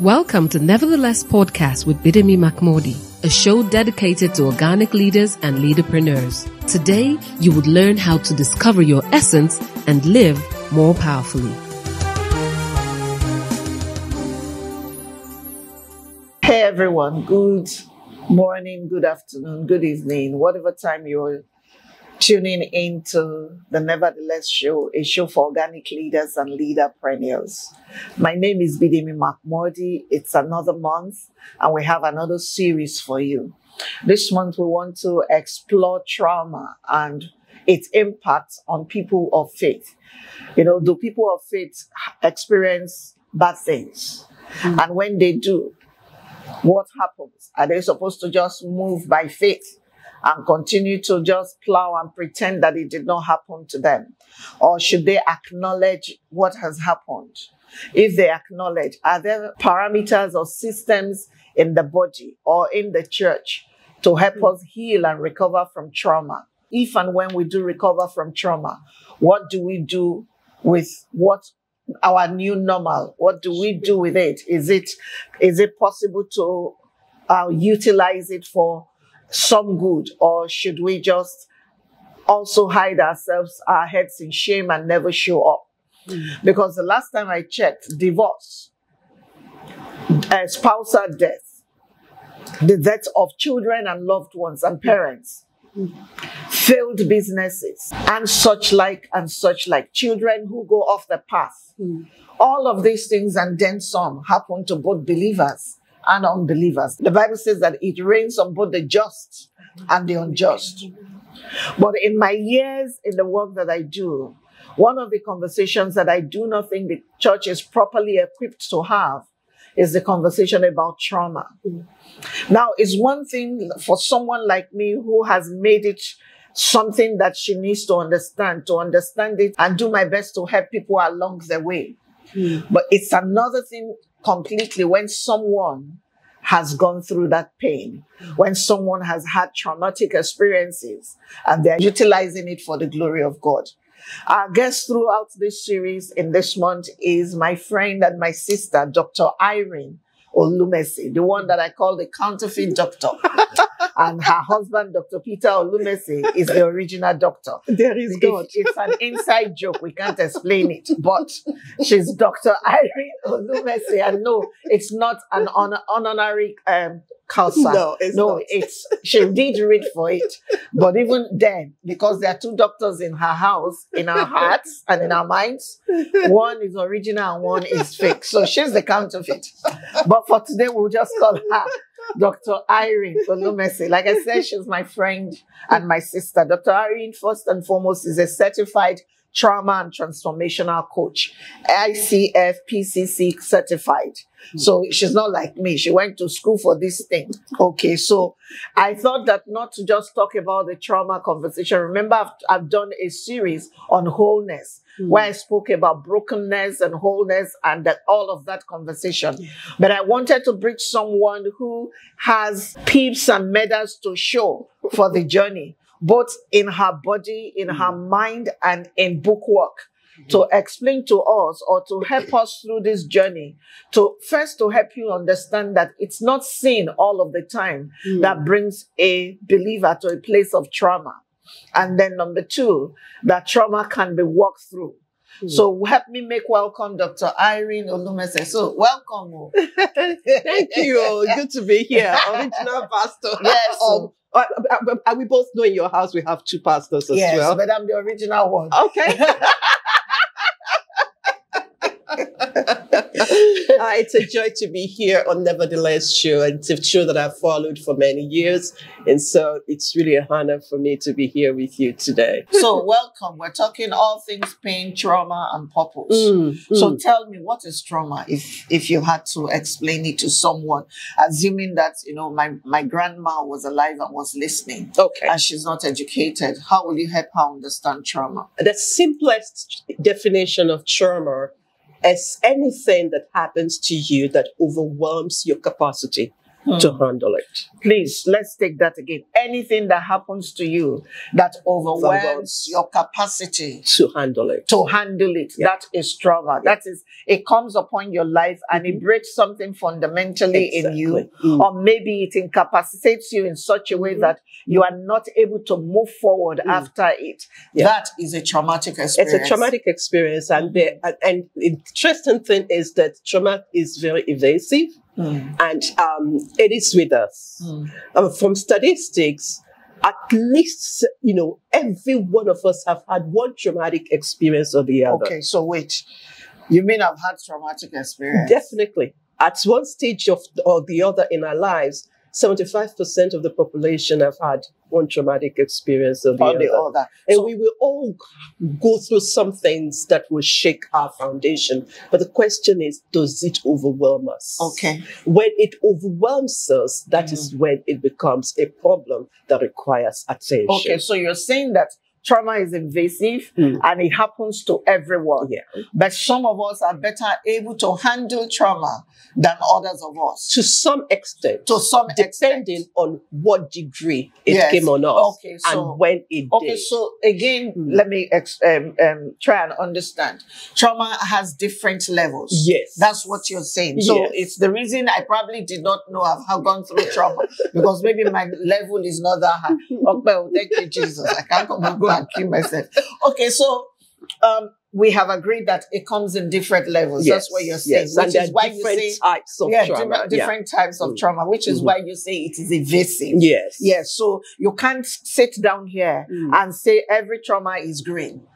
Welcome to Nevertheless Podcast with Bidemi Mark-Mordi, a show dedicated to organic leaders and leaderpreneurs. Today, you would learn how to discover your essence and live more powerfully. Hey everyone, good morning, good afternoon, good evening, whatever time you're tuning into the Nevertheless Show, a show for organic leaders and leaderpreneurs. My name is Bidemi Mark-Mordi. It's another month, and we have another series for you. This month, we want to explore trauma and its impact on people of faith. You know, do people of faith experience bad things? Mm. And when they do, what happens? Are they supposed to just move by faith and continue to just plow and pretend that it did not happen to them? Or should they acknowledge what has happened? If they acknowledge, are there parameters or systems in the body or in the church to help us heal and recover from trauma? If and when we do recover from trauma, what do we do with what our new normal? What do we do with it? Is it is it possible to uh, utilize it for some good, or should we just also hide ourselves, our heads in shame, and never show up? Because the last time I checked, divorce, uh, spousal death, the death of children and loved ones and parents, failed businesses, and such like and such like, children who go off the path. All of these things and then some happen to both believers and unbelievers. The Bible says that it rains on both the just and the unjust. But in my years in the work that I do, one of the conversations that I do not think the church is properly equipped to have is the conversation about trauma. Now, it's one thing for someone like me who has made it something that she needs to understand, to understand it and do my best to help people along the way. Hmm. But it's another thing completely when someone has gone through that pain, when someone has had traumatic experiences and they're utilizing it for the glory of God. Our guest throughout this series in this month is my friend and my sister, Dr. Irene Olumese, the one that I call the counterfeit doctor. and her husband, Dr. Peter Olumese, is the original doctor. There is God. It's, it's an inside joke. We can't explain it, but she's Dr. Irene Olumese. And no, it's not an honor, honorary um. No, it's no, not. it's she did read for it, but even then, because there are two doctors in her house, in our hearts and in our minds, one is original and one is fake. So she's the counterfeit. But for today, we'll just call her Dr. Irene Olumese. Like I said, she's my friend and my sister. Dr. Irene, first and foremost, is a certified trauma and transformational coach, ICF PCC certified. So she's not like me. She went to school for this thing. Okay. So I thought that not to just talk about the trauma conversation. Remember, I've, I've done a series on wholeness hmm. where I spoke about brokenness and wholeness and that all of that conversation. But I wanted to bring someone who has peeps and medals to show for the journey, both in her body, in hmm. her mind, and in bookwork to explain to us or to help us through this journey to first to help you understand that it's not sin all of the time that brings a believer to a place of trauma and then number two that trauma can be walked through so help me make welcome Dr. Irene Olumese. So welcome. oh. Thank you. Good to be here. Original pastor. Yes. Um, uh, uh, uh, we both know in your house we have two pastors as yes, well. but I'm the original one. Okay. Uh, it's a joy to be here on Nevertheless Show. It's a show that I've followed for many years. And so it's really an honor for me to be here with you today. So welcome. We're talking all things pain, trauma, and purpose. Mm, So mm. tell me, what is trauma? If if you had to explain it to someone, assuming that you know my my grandma was alive and was listening, okay. and she's not educated, how will you help her understand trauma? the simplest definition of trauma is anything that happens to you that overwhelms your capacity to handle it. Please, let's take that again. Anything that happens to you that overwhelms your capacity To handle it. to handle it, Yeah. that is trauma. That is, it comes upon your life and it breaks something fundamentally in you. Exactly. Mm. Or maybe it incapacitates you in such a way Mhm. that you are not able to move forward Mm. after it. Yeah. That is a traumatic experience. It's a traumatic experience, and the and, and the interesting thing is that trauma is very evasive, Mm. and um, it is with us. Mm. Um, from statistics, at least you know every one of us have had one traumatic experience or the other. Okay, so wait. You mean I've had traumatic experience? Definitely, at one stage of or the other in our lives, seventy-five percent of the population have had one traumatic experience or the Or other. the other. And So- we will all go through some things that will shake our foundation. But the question is, does it overwhelm us? Okay. When it overwhelms us, that is mm. when it becomes a problem that requires attention. Okay, so you're saying that trauma is invasive Mm. and it happens to everyone. Yeah. But some of us are better able to handle trauma than others of us. To some extent, To some depending extent. on what degree it Yes. came on us Okay, so- and when it Okay, did. so again, Mm. let me ex- um, um, try and understand. Trauma has different levels. Yes. That's what you're saying. So Yes. it's the reason I probably did not know I've gone through trauma because maybe my level is not that high. Okay, well, thank you, Jesus. I can't come and go and kill myself. Okay, so um, we have agreed that it comes in different levels. That's what you're saying. Yes. And Which there is why you different say types of yeah, trauma. different, different types of Mm. trauma, which is Mhm. why you say it is evasive. Yeah. Yes. Yes, so you can't sit down here Mm. and say every trauma is green.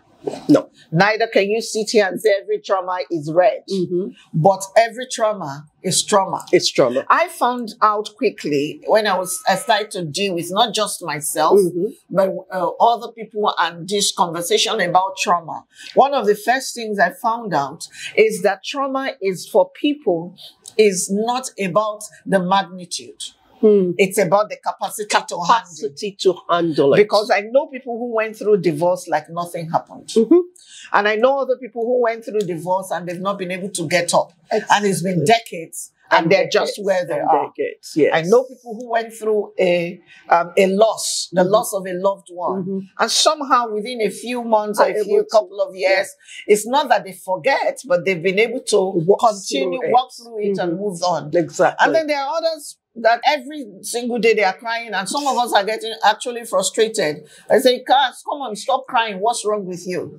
No. Neither can you sit here and say every trauma is red. Mhm. But every trauma is trauma. It's trauma. I found out quickly when I was I started to deal with not just myself, Mhm. but uh, other people and this conversation about trauma. One of the first things I found out is that trauma is for people is not about the magnitude. Mm. It's about the capacity, to handle. capacity to handle it. Because I know people who went through divorce like nothing happened. Mhm. And I know other people who went through divorce and they've not been able to get up. And it's been decades and, they're just where they are. decades, Yes. I know people who went through a um, a loss, the Mhm. loss of a loved one, Mhm. and somehow within a few months or a few couple of years, it's not that they forget, but they've been able to Walk continue through walk through it and Mhm. move on. Exactly. And then there are others that every single day they are crying, and some of us are getting actually frustrated. I say, Cass, come on, stop crying. What's wrong with you?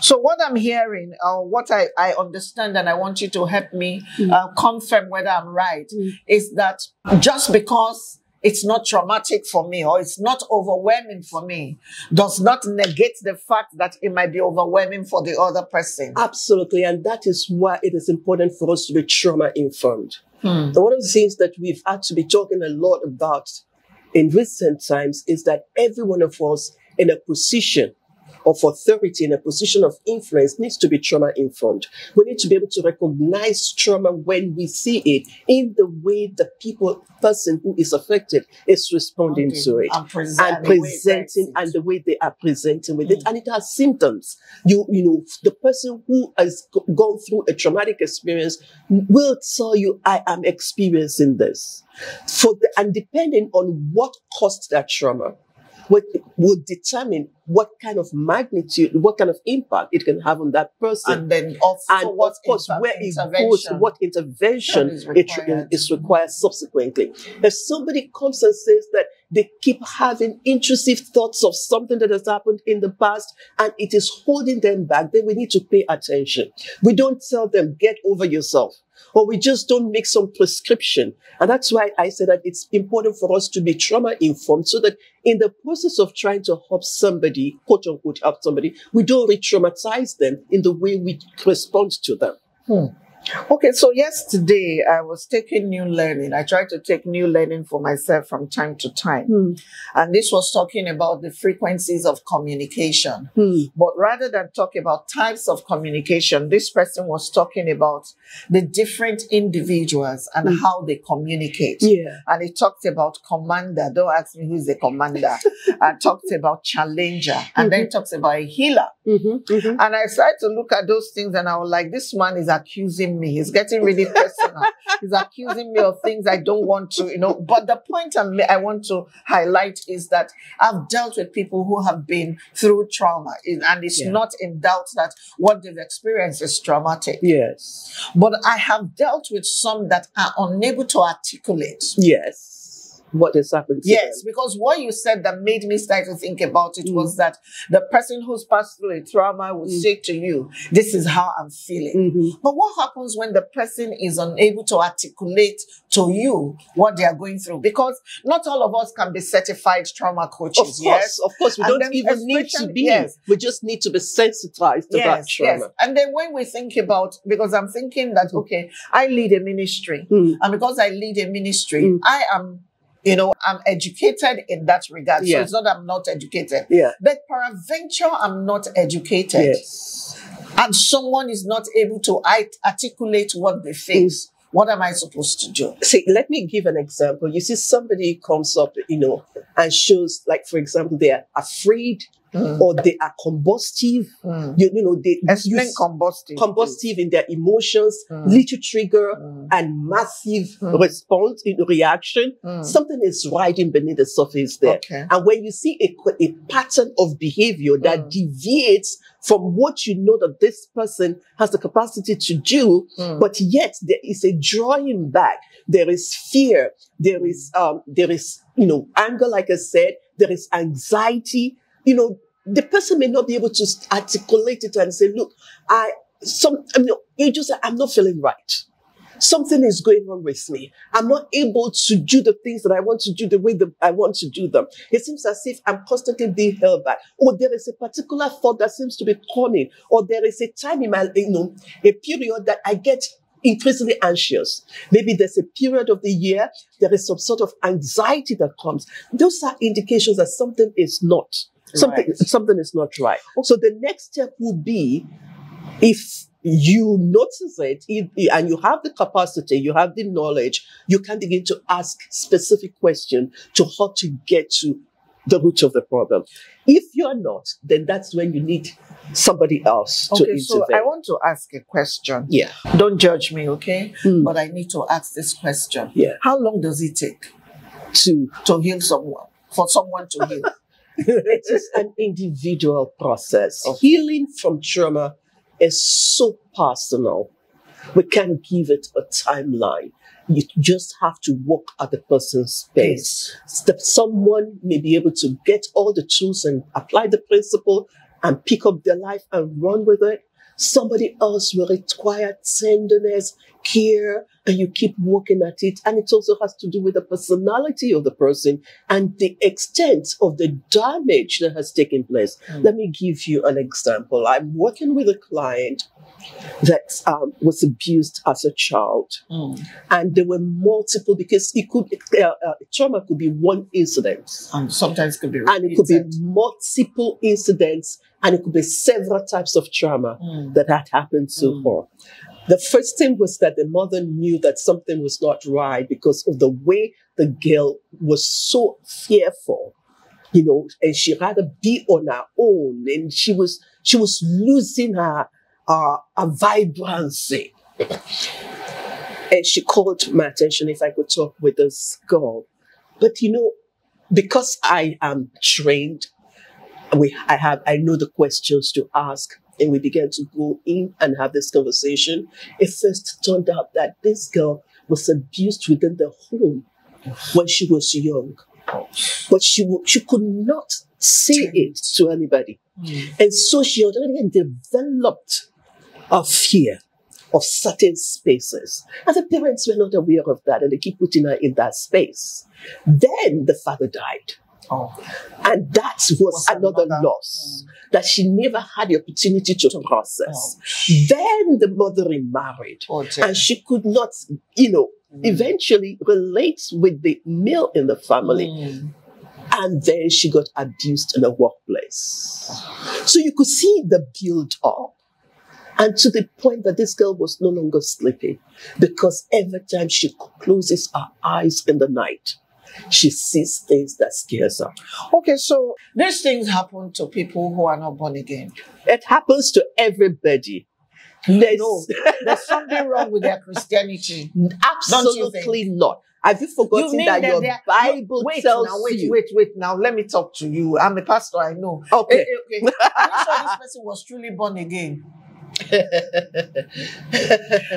So, what I'm hearing, or what I, I understand, and I want you to help me Mm. uh, confirm whether I'm right, Mm. is that just because it's not traumatic for me or it's not overwhelming for me does not negate the fact that it might be overwhelming for the other person. Absolutely. And that is why it is important for us to be trauma informed. Hmm. And one of the things that we've had to be talking a lot about in recent times is that every one of us in a position of authority, in a position of influence, needs to be trauma informed. We need to be able to recognize trauma when we see it in the way the people, person who is affected is responding Okay. to it. And, and presenting and the way they are presenting with it Mm. and it has symptoms you you know the person who has gone through a traumatic experience will tell you i am experiencing this for the, and depending on what caused that trauma what will determine what kind of magnitude what kind of impact it can have on that person. And then of, and so of course where it goes what intervention is it required. is required subsequently. If somebody comes and says that they keep having intrusive thoughts of something that has happened in the past and it is holding them back then we need to pay attention. We don't tell them get over yourself or we just don't make some prescription. And that's why I said that it's important for us to be trauma informed so that in the process of trying to help somebody, quote unquote, help somebody, we don't re traumatize them in the way we respond to them. Hmm. Okay, so yesterday I was taking new learning. I try to take new learning for myself from time to time. And this was talking about the frequencies of communication. But rather than talk about types of communication, this person was talking about the different individuals and Mm. how they communicate. Yeah. And he talked about commander. Don't ask me who's the commander. and talked about challenger. And then he talks about a healer. Mm-hmm. Mm-hmm. And I started to look at those things and I was like, this man is accusing me. He's getting really personal. He's accusing me of things I don't want to, you know. But the point I'm, I want to highlight is that I've dealt with people who have been through trauma, and it's Yeah. not in doubt that what they've experienced is traumatic. Yes. But I have dealt with some that are unable to articulate. Yes. What has happened to Yes, because what you said that made me start to think about it was that the person who's passed through a trauma would Mm. say to you, This is how I'm feeling. them? Mhm. But what happens when the person is unable to articulate to you what they are going through? Because not all of us can be certified trauma coaches. Of course, yes. of course, we And don't even need to be. yes. We just need to be sensitized to that trauma. yes. And then when we think about, because I'm thinking that, okay, I lead a ministry. Mm. And because I lead a ministry, Mm. I am, you know, I'm educated in that regard. Yeah. So it's not I'm not educated. Yeah. But peradventure, I'm not educated. Yes. And someone is not able to articulate what they face. Mm. What am I supposed to do? See, let me give an example. You see, somebody comes up, you know, and shows, like, for example, they are afraid Mm. or they are combustive. Mm. You, you know, they Explain use combustive. combustive in their emotions, Mm. little trigger, Mm. and massive Mm. response in reaction. Mm. Something is riding beneath the surface there. Okay. And when you see a, a pattern of behavior that deviates from what you know that this person has the capacity to do, but yet there is a drawing back. There is fear. There is, um, there is, you know, anger, like I said. There is anxiety. You know, the person may not be able to articulate it and say, look, I, some, I mean, you just, I'm not feeling right. Something is going on with me. I'm not able to do the things that I want to do the way that I want to do them. It seems as if I'm constantly being held back. Or there is a particular thought that seems to be coming. Or there is a time in my, you know, a period that I get increasingly anxious. Maybe there's a period of the year, there is some sort of anxiety that comes. Those are indications that something is not. Something, Right. something is not right. So the next step would be if you notice it and you have the capacity, you have the knowledge, you can begin to ask specific questions to how to get to the root of the problem. If you're not, then that's when you need somebody else to Okay, so. I want to ask a question. yeah. Don't judge me, okay? Mm. But I need to ask this question. Yeah. How long does it take To to heal someone? For someone to heal? it is an individual process. Okay. Healing from trauma is so personal. We can't give it a timeline. You just have to walk at the person's pace. That someone may be able to get all the tools and apply the principle and pick up their life and run with it. Somebody else will require tenderness, care, and you keep working at it. And it also has to do with the personality of the person and the extent of the damage that has taken place. Mm. Let me give you an example. I'm working with a client that um, was abused as a child, Mm. and there were multiple because it could uh, uh, trauma could be one incident, And sometimes it could be and it could be multiple incidents, and it could be several types of trauma Mm. that had happened to Mm. her. The first thing was that the mother knew that something was not right because of the way the girl was so fearful, you know, and she rather be on her own, and she was she was losing her uh, her vibrancy. And she called my attention if I could talk with this girl. But you know, because I am trained we I have I know the questions to ask and we began to go in and have this conversation. It first turned out that this girl was abused within the home when she was young, but she she could not say it to anybody, Mm. and so she already developed a fear of certain spaces, and the parents were not aware of that, and they keep putting her in that space. Then the father died. Oh. And that was, Was another another- loss that she never had the opportunity to process. Oh. Then the mother remarried Oh, and she could not, you know, Mm. eventually relate with the male in the family. Mm. And then she got abused in the workplace. So you could see the build up. And to the point that this girl was no longer sleeping because every time she closes her eyes in the night, she sees things that scares her. Okay, so these things happen to people who are not born again. It happens to everybody. There's No, there's something wrong with their Christianity. absolutely not. Have you forgotten mean that that your they are- Bible wait tells now, wait, you? wait, wait. Now let me talk to you. I'm a pastor. I know. Okay. Eh, eh, okay. Are you sure this person was truly born again?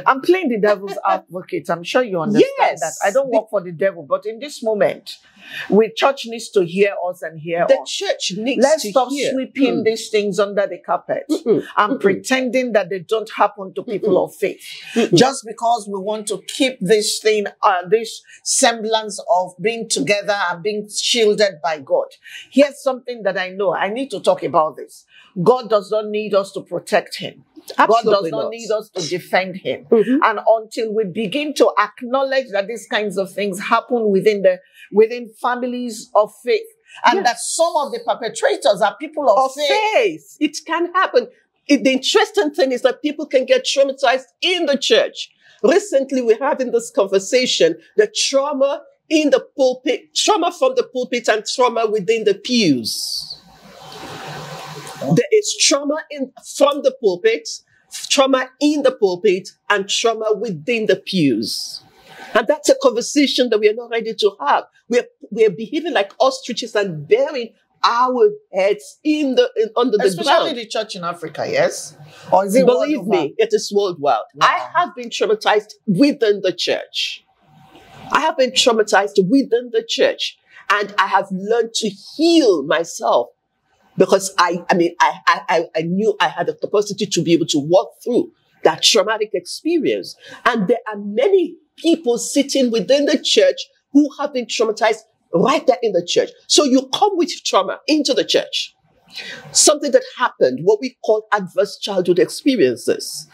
I'm playing the devil's advocate. I'm sure you understand Yes. that. I don't work for the devil, but in this moment, we church needs to hear us and hear the us. church needs Let's to stop hear. sweeping Mm. these things under the carpet Mm-mm. and Mm-mm. pretending that they don't happen to people of faith. Mm-mm. Just because we want to keep this thing, uh, this semblance of being together and being shielded by God. Here's something that I know. I need to talk about this. God does not need us to protect him. Absolutely God does not, not. need us to defend him. Mhm. And until we begin to acknowledge that these kinds of things happen within the within families of faith, and Yes. that some of the perpetrators are people of, Of faith. faith. It can happen. It- the interesting thing is that people can get traumatized in the church. Recently, we're having this conversation, the trauma in the pulpit, trauma from the pulpit and trauma within the pews. There is trauma in from the pulpit, trauma in the pulpit, and trauma within the pews. And that's a conversation that we are not ready to have. We're, we're behaving like ostriches and burying our heads in the in, under the Especially ground. the church in Africa, yes? Or is it Believe me, it is worldwide. Wow. I have been traumatized within the church. I have been traumatized within the church, and I have learned to heal myself because I, I mean, I, I, I- I knew I had the capacity to be able to walk through that traumatic experience. And there are many people sitting within the church who have been traumatized right there in the church. So you come with trauma into the church. Something that happened, what we call adverse childhood experiences.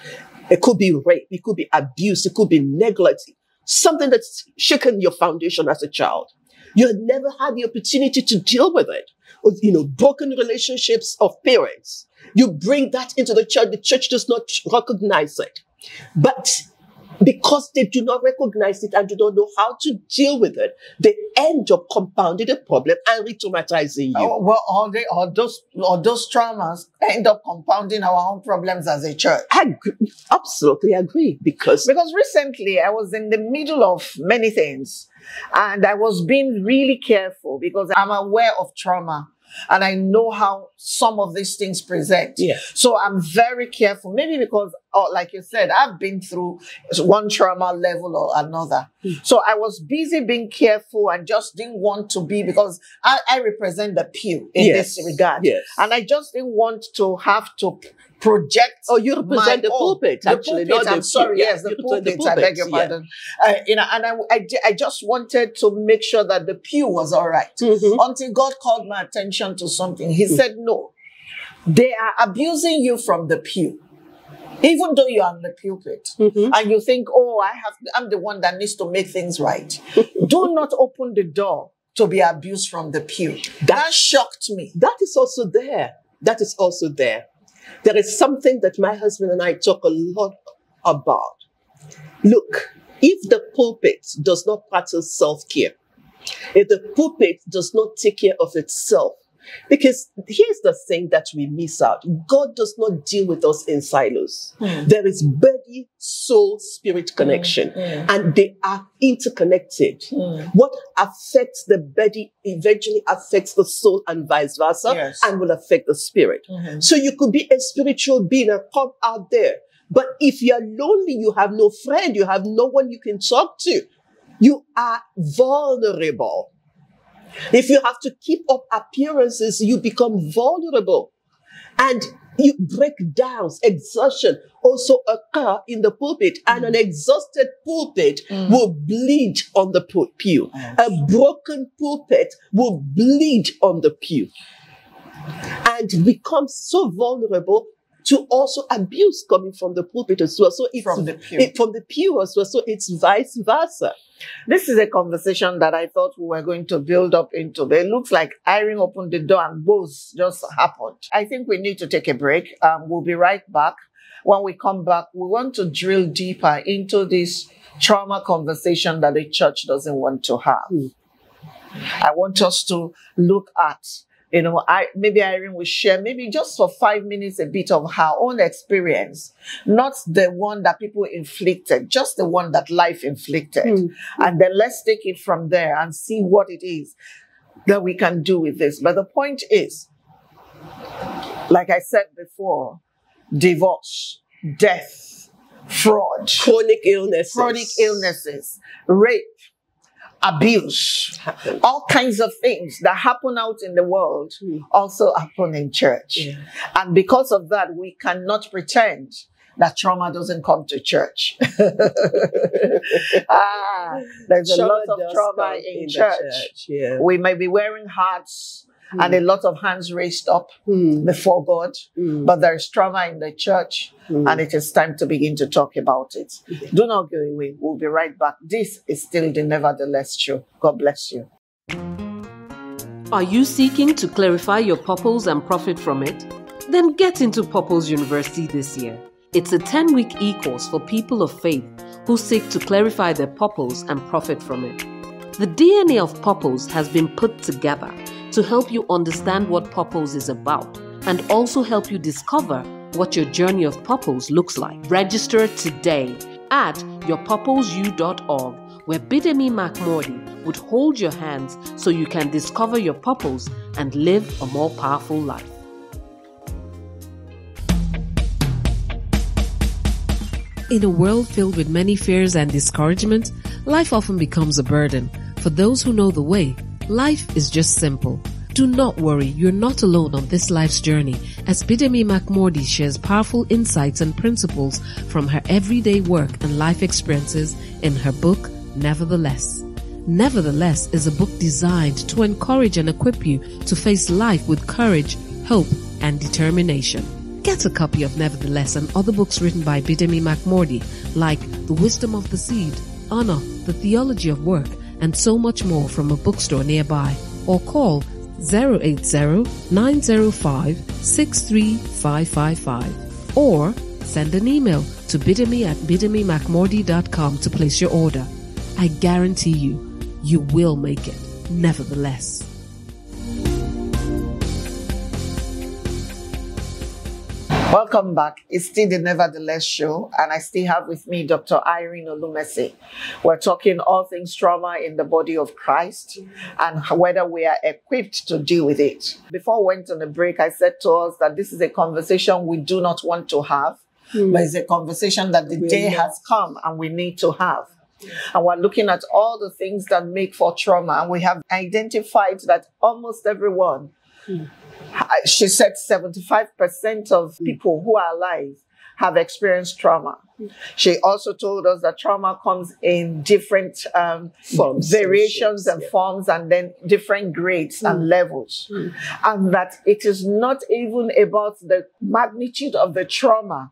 It could be rape, it could be abuse, it could be neglect, something that's shaken your foundation as a child. You had never had the opportunity to deal with it. Or, you know, broken relationships of parents. You bring that into the church, the church does not recognize it. But because they do not recognize it and do not know how to deal with it, they end up compounding the problem and re-traumatizing you. Oh, well, all, they, all those all those traumas end up compounding our own problems as a church. I agree, absolutely agree because Because recently I was in the middle of many things and I was being really careful because I'm aware of trauma and I know how some of these things present. Yeah. So I'm very careful, maybe because, oh, like you said, I've been through one trauma level or another. So I was busy being careful and just didn't want to be because I, I represent the pew in yes, this regard. Yes. And I just didn't want to have to project oh, you represent the own- pulpit, the actually, pulpit, not I'm the sorry, yeah, yes, the you represent pulpit, I beg your yeah. pardon. Uh, you know, and I, I, I just wanted to make sure that the pew was all right. Mhm. Until God called my attention to something. He said, no, they are abusing you from the pew. Even though you're on the pulpit Mhm. and you think, oh, I have, I'm the one that needs to make things right. Do not open the door to be abused from the pew. That shocked me. That is also there. That is also there. There is something that my husband and I talk a lot about. Look, if the pulpit does not practice self care, if the pulpit does not take care of itself, because here's the thing that we miss out God does not deal with us in silos. Hmm. There is body, soul, spirit hmm. connection, hmm. and they are interconnected. What affects the body eventually affects the soul and vice versa, Yes. and will affect the spirit. Mhm. So you could be a spiritual being and come out there. But if you're lonely, you have no friend, you have no one you can talk to, you are vulnerable. If you have to keep up appearances, you become vulnerable. And you breakdowns, exhaustion also occur in the pulpit, and an exhausted pulpit Mm. will bleed on the pew. A broken pulpit will bleed on the pew and become so vulnerable to also abuse coming from the pulpit as well. So it's From the pew. it- from the pew as well. So it's vice versa. This is a conversation that I thought we were going to build up into, but it looks like Irene opened the door and both just happened. I think we need to take a break. Um, we'll be right back. When we come back, we want to drill deeper into this trauma conversation that the church doesn't want to have. Hmm. I want us to look at you know, I maybe Irene will share maybe just for five minutes a bit of her own experience, not the one that people inflicted, just the one that life inflicted. Mm. And then let's take it from there and see what it is that we can do with this. But the point is, like I said before, divorce, death, fraud, Chronic illnesses. chronic illnesses, rape, abuse, Happen. all kinds of things that happen out in the world Mm. also happen in church. Yeah. And because of that, we cannot pretend that trauma doesn't come to church. ah, there's a lot of trauma come in, the church. Yeah. We may be wearing hats and a lot of hands raised up Mm. before God, Mm. but there is trauma in the church Mm. and it is time to begin to talk about it. Do not go away. We'll be right back. This is still the Nevertheless Show. God bless you. Are you seeking to clarify your purpose and profit from it? Then get into Purpose University this year. It's a 10 week e course for people of faith who seek to clarify their purpose and profit from it. The DNA of purpose has been put together to help you understand what purpose is about and also help you discover what your journey of purpose looks like. Register today at yourpurposeu.org where Bidemi Mark-Mordi would hold your hands so you can discover your purpose and live a more powerful life. In a world filled with many fears and discouragement, life often becomes a burden. For those who know the way, life is just simple. Do not worry, you're not alone on this life's journey as Bidemi Mark-Mordi shares powerful insights and principles from her everyday work and life experiences in her book, Nevertheless. Nevertheless is a book designed to encourage and equip you to face life with courage, hope, and determination. Get a copy of Nevertheless and other books written by Bidemi Mark-Mordi, like The Wisdom of the Seed, Honor, The Theology of Work, and so much more from a bookstore nearby. Or call 080-905-63555 or send an email to bidemi at bidemimacmordy.com to place your order. I guarantee you, you will make it. Nevertheless. Welcome back. It's still the Nevertheless Show, and I still have with me Dr. Irene Olumese. We're talking all things trauma in the body of Christ and whether we are equipped to deal with it. Before we went on the break, I said to us that this is a conversation we do not want to have, hmm. but it's a conversation that the day has come and we need to have. And we're looking at all the things that make for trauma, and we have identified that almost everyone hmm. She said 75% of mm. people who are alive have experienced trauma. Mm. She also told us that trauma comes in different um, Forms, variations shapes, and yeah. forms and then different grades and mm. levels. And that it is not even about the magnitude of the trauma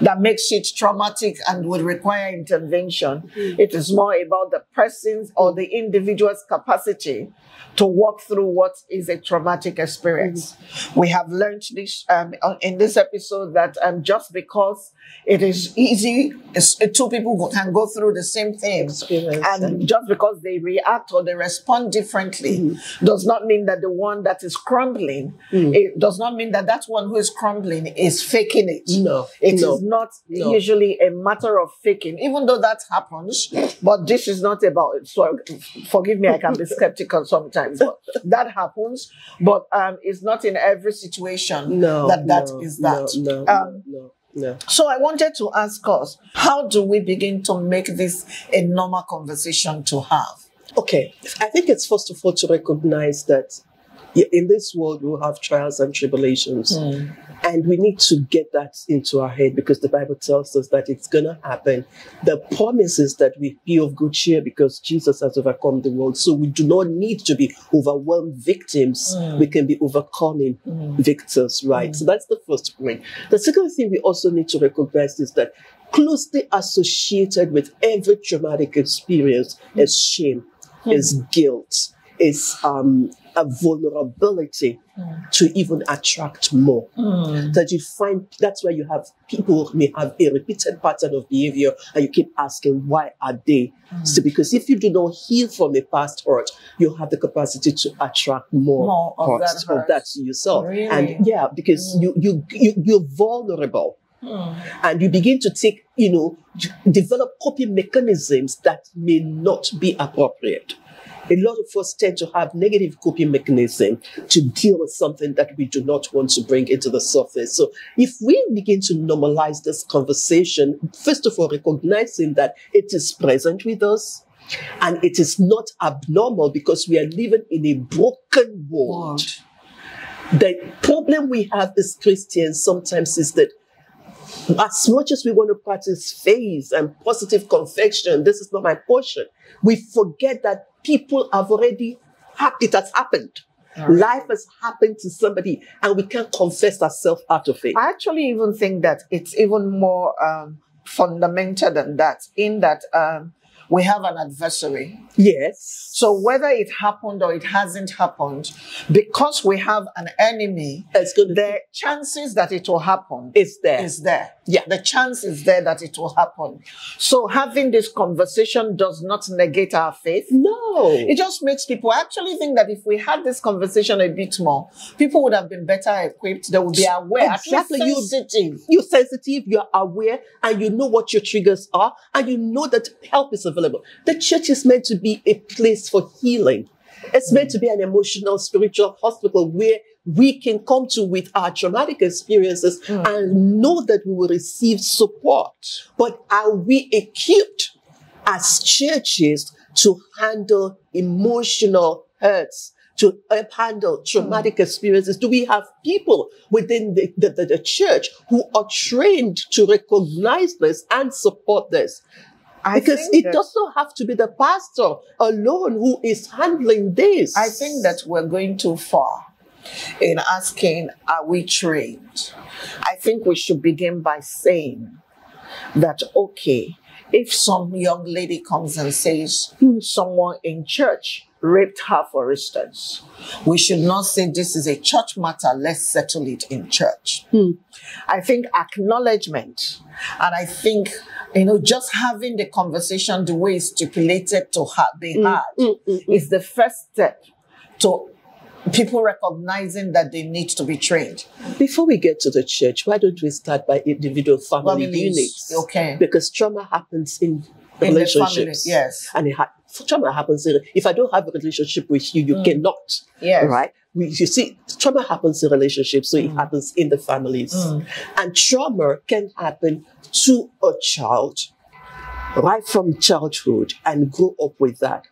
that makes it traumatic and would require intervention. Mm-hmm. It is more about the person's or the individual's capacity to walk through what is a traumatic experience. Mm-hmm. We have learned this um, in this episode that um, just because it is easy, uh, two people can go through the same thing, and just because they react or they respond differently mm-hmm. does not mean that the one that is crumbling, mm. it does not mean that that one who is crumbling is faking it. No, Is no, not no. usually a matter of faking, even though that happens. But this is not about it. So forgive me, I can be skeptical sometimes, but that happens. But um, it's not in every situation No, that that is that. No, no, Um, no, no. So I wanted to ask us, how do we begin to make this a normal conversation to have? Okay, I think it's first of all to recognize that yeah, in this world we'll have trials and tribulations, hmm. and we need to get that into our head because the Bible tells us that it's gonna happen. The promise is that we be of good cheer because Jesus has overcome the world, so we do not need to be overwhelmed victims. Hmm. We can be overcoming hmm. victors, right? So that's the first point. The second thing we also need to recognize is that closely associated with every traumatic experience is shame, is guilt, is um, a vulnerability hmm. to even attract more. Hmm. That you find that's why you have people may have a repeated pattern of behavior and you keep asking why are they? Hmm. So because if you do not heal from a past hurt, you have the capacity to attract more, More of that of that to yourself. Really? And yeah, because you, you you you're vulnerable. And you begin to take, you know, develop coping mechanisms that may not be appropriate. A lot of us tend to have negative coping mechanism to deal with something that we do not want to bring into the surface. So if we begin to normalize this conversation, first of all, recognizing that it is present with us and it is not abnormal because we are living in a broken world. The problem we have as Christians sometimes is that as much as we want to practice faith and positive confession, this is not my portion. We forget that people have already hap- it has happened. Life has happened to somebody, and we can't confess ourselves out of it. I actually even think that it's even more um, fundamental than that, in that um, we have an adversary. yes. So whether it happened or it hasn't happened, because we have an enemy, It's to the chances that it will happen is there. is there. Yeah. The chance is there that it will happen. So having this conversation does not negate our faith. no. It just makes people I actually think that if we had this conversation a bit more, people would have been better equipped. They would be aware, Exactly. at You- least sensitive. You're sensitive, you're aware, and you know what your triggers are, and you know that help is available. The church is meant to be a place for healing. It's meant to be an emotional, spiritual hospital where we can come to with our traumatic experiences hmm. and know that we will receive support. But are we equipped as churches to handle emotional hurts, to handle traumatic experiences? Do we have people within the, the, the, the church who are trained to recognize this and support this? I Because it that- does not have to be the pastor alone who is handling this. I think that we're going too far in asking, are we trained? I think we should begin by saying that, okay, if some young lady comes and says hmm, someone in church raped her, for instance, we should not say this is a church matter, let's settle it in church. Hmm. I think acknowledgement and I think, you know, just having the conversation the way it's stipulated to ha- be hmm. had hmm. is the first step to people recognizing that they need to be trained. Before we get to the church, why don't we start by individual family Families, units? okay. Because trauma happens in In the relationships. family, yes. And it ha- trauma happens in, if I don't have a relationship with you, you mm. cannot. Yes. Right? We, you see, trauma happens in relationships, so it Mm. happens in the families. Mm. And trauma can happen to a child right from childhood and grow up with that.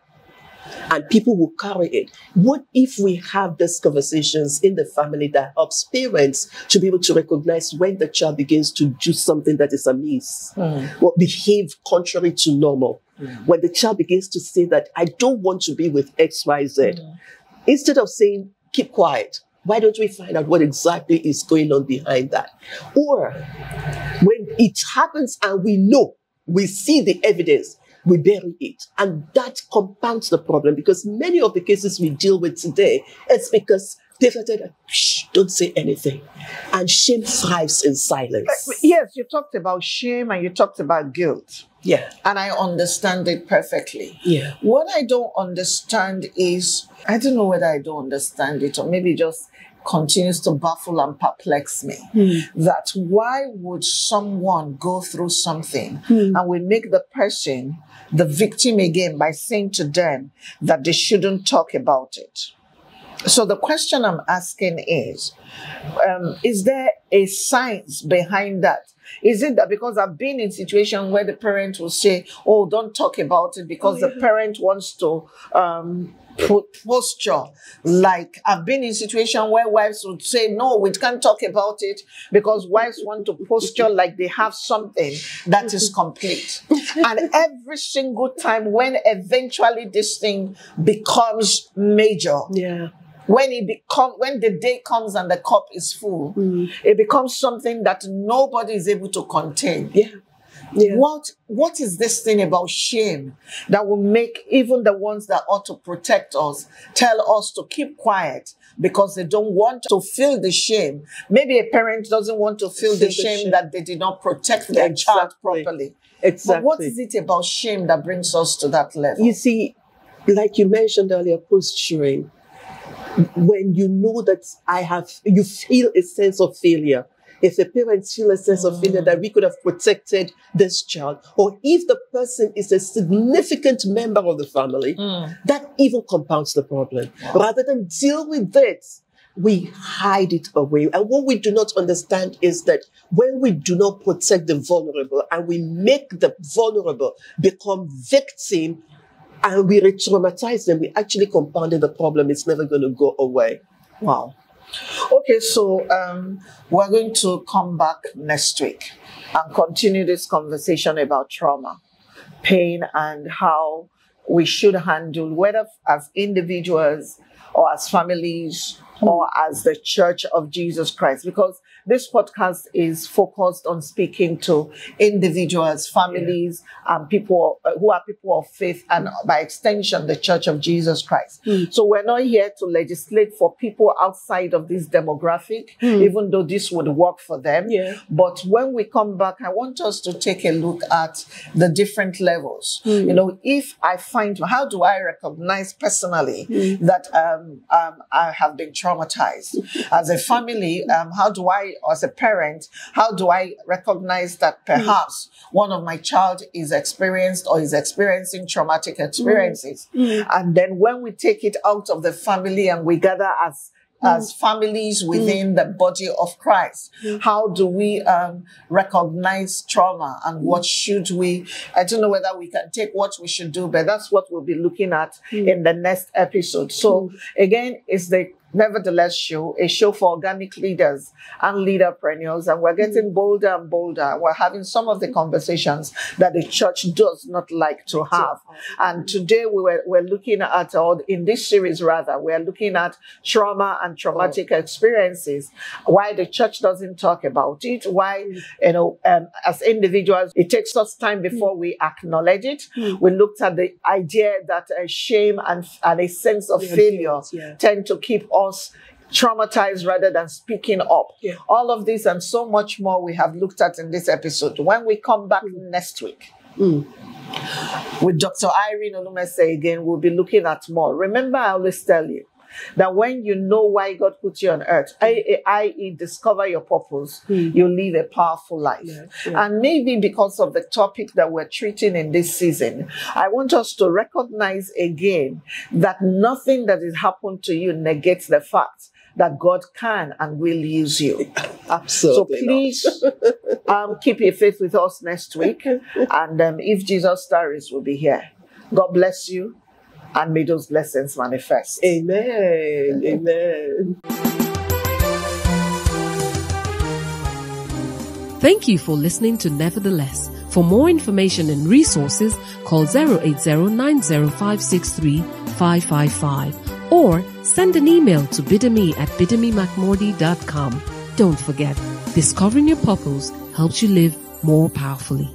And people will carry it. What if we have these conversations in the family that helps parents to be able to recognize when the child begins to do something that is amiss mm. or behave contrary to normal? Mm. When the child begins to say that, I don't want to be with XYZ, mm. instead of saying, keep quiet, why don't we find out what exactly is going on behind that? Or when it happens and we know, we see the evidence, we bury it. And that compounds the problem because many of the cases we deal with today, it's because people said, don't say anything. And shame thrives in silence. Yes, you talked about shame and you talked about guilt. Yeah. And I understand it perfectly. Yeah. What I don't understand is, I don't know whether I don't understand it or maybe just continues to baffle and perplex me. Hmm. That why would someone go through something hmm. and we make the person the victim again by saying to them that they shouldn't talk about it? So the question I'm asking is, um, is there a science behind that? Is it that because I've been in situations where the parent will say, "Oh, don't talk about it," because the parent wants to um, put posture. Like I've been in situations where wives would say, "No, we can't talk about it," because wives want to posture like they have something that is complete. and every single time, when eventually this thing becomes major, Yeah. When it become when the day comes and the cup is full, mm. it becomes something that nobody is able to contain. Yeah. Yeah. What what is this thing about shame that will make even the ones that ought to protect us tell us to keep quiet because they don't want to feel the shame? Maybe a parent doesn't want to feel the Feel the shame shame. that they did not protect their child properly. Exactly. But what is it about shame that brings us to that level? You see, like you mentioned earlier, posturing, when you know that I have, you feel a sense of failure. If the parents feel a sense of failure that we could have protected this child, or if the person is a significant member of the family, Mm. that even compounds the problem. Rather than deal with it, we hide it away. And what we do not understand is that when we do not protect the vulnerable and we make the vulnerable become victim and we re-traumatize them, we actually compounded the problem. It's never going to go away. Wow. Okay, so um, we're going to come back next week and continue this conversation about trauma, pain, and how we should handle, whether as individuals or as families or as the Church of Jesus Christ, because this podcast is focused on speaking to individuals, families, and people uh, who are people of faith, and by extension, the Church of Jesus Christ. So we're not here to legislate for people outside of this demographic, even though this would work for them. Yeah. But when we come back, I want us to take a look at the different levels. You know, if I find, how do I recognize personally that um, um, I have been traumatized? As a family, um, how do I, as a parent, how do I recognize that mm. perhaps one of my child is experienced or is experiencing traumatic mm. experiences? Mm. And then when we take it out of the family and we gather as as families within the body of Christ. How do we um, recognize trauma and what should we? I don't know whether we can take what we should do, but that's what we'll be looking at in the next episode. So, again, it's the Nevertheless show, a show for organic leaders and leaderpreneurs. And we're getting bolder and bolder. We're having some of the conversations that the church does not like to have. And today we were, we're looking at, or in this series rather, we're looking at trauma and traumatic experiences, why the church doesn't talk about it, why, you know, um, as individuals, it takes us time before we acknowledge it. We looked at the idea that uh, shame and, and a sense of failure tend to keep us traumatized rather than speaking up. Yeah. All of this and so much more we have looked at in this episode. When we come back next week Mm. with Dr. Irene Olumese again, we'll be looking at more. Remember, I always tell you that when you know why God put you on earth, i- i.e., discover your purpose, you live a powerful life. Yeah, yeah. And maybe because of the topic that we're treating in this season, I want us to recognize again that nothing that has happened to you negates the fact that God can and will use you. Absolutely. So please um, keep your faith with us next week. And um, if Jesus tarries, we'll be here. God bless you and may those blessings manifest. Amen. Amen. Thank you for listening to Nevertheless. For more information and resources, call 080-90563-555 or send an email to bidemi at bidemimarkmordi.com. Don't forget, discovering your purpose helps you live more powerfully.